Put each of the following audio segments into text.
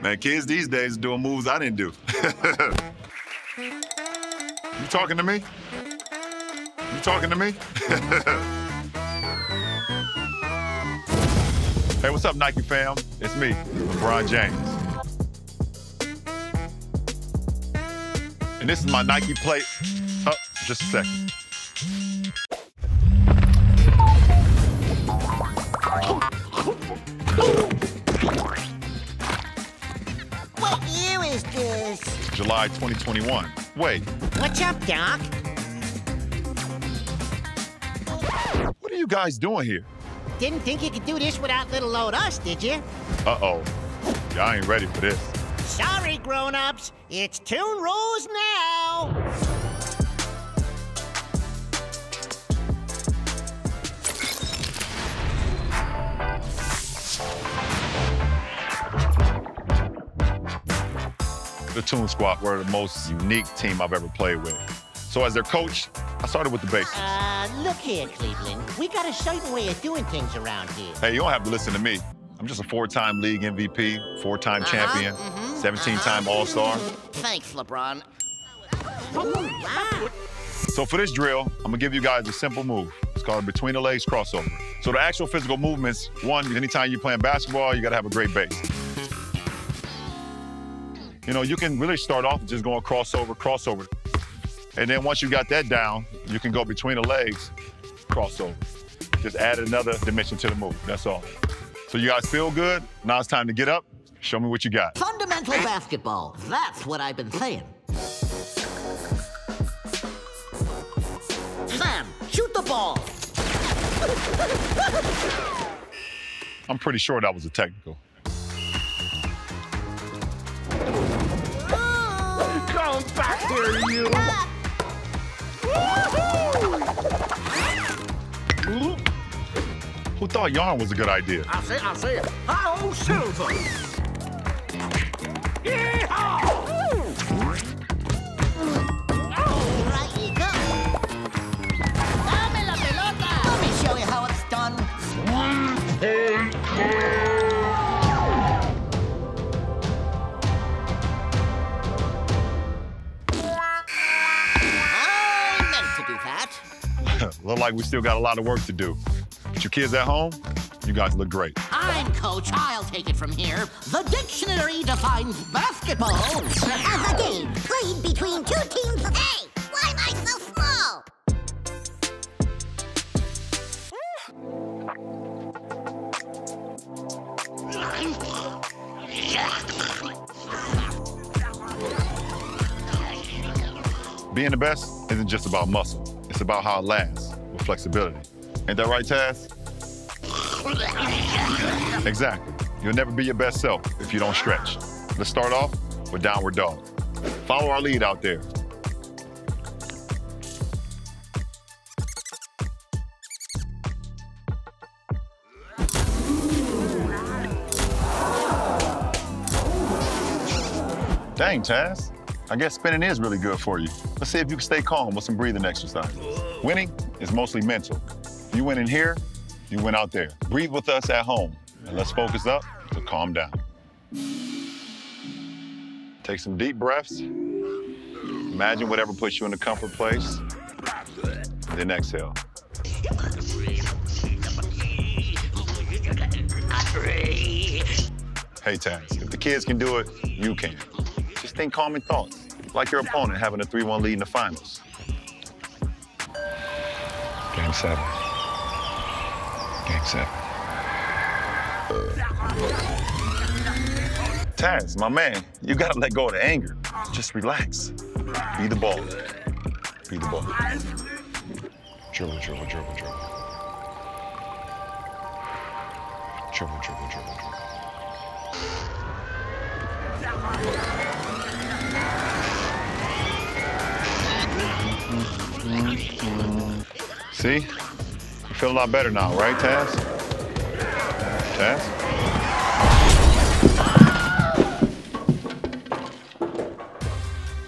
Man, kids these days are doing moves I didn't do. you talking to me? You talking to me? hey, what's up, Nike fam? It's me, LeBron James. And this is my Nike plate. Oh, just a second. What is this? July 2021. Wait, What's up, Doc? what are you guys doing here? Didn't think you could do this without little old us, did you? Uh-oh. Y'all ain't ready for this. Sorry, grown-ups. It's Toon Rules now. The Tune Squad were the most unique team I've ever played with. So as their coach, I started with the basics. Uh, look here, Cleveland. We got a certain way of doing things around here. Hey, you don't have to listen to me. I'm just a four-time league MVP, four-time champion, mhm, 17-time All-Star. Thanks, LeBron. So for this drill, I'm gonna give you guys a simple move. It's called a between the legs crossover. So the actual physical movements, one, anytime you're playing basketball, you gotta have a great base. You know, you can really start off just going crossover, crossover. And then once you got that down, you can go between the legs, crossover. Just add another dimension to the move, that's all. So you guys feel good? Now it's time to get up. Show me what you got. Fundamental basketball. That's what I've been saying. Sam, shoot the ball. I'm pretty sure that was a technical. Here, you! Who thought yarn was a good idea? I see, I see. Oh, Silver! Look like we still got a lot of work to do. But you kids at home, you guys look great. I'm coach. I'll take it from here. The dictionary defines basketball. As a game played between two teams of Hey, why am I so small? Being the best isn't just about muscle. It's about how it lasts with flexibility. Ain't that right, Taz? Exactly. You'll never be your best self if you don't stretch. Let's start off with downward dog. Follow our lead out there. Dang, Taz. I guess spinning is really good for you. Let's see if you can stay calm with some breathing exercises. Winning is mostly mental. You win in here, you win out there. Breathe with us at home, and let's focus up to calm down. Take some deep breaths. Imagine whatever puts you in a comfort place. Then exhale. Hey, Taz, if the kids can do it, you can. Just think calming thoughts, like your opponent having a 3-1 lead in the finals. Game seven. Game seven. Taz, my man, you gotta let go of the anger. Just relax. Be the ball. Be the ball. Dribble, dribble, dribble, dribble. Dribble, dribble, dribble, dribble. See? You feel a lot better now, right, Taz? Taz?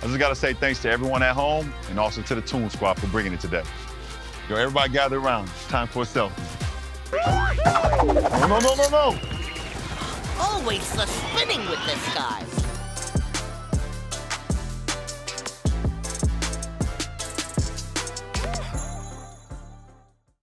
I just gotta say thanks to everyone at home and also to the Tune Squad for bringing it today. Yo, everybody gather around. It's time for a selfie. No, no, no, no, no. Always the spinning with this guy.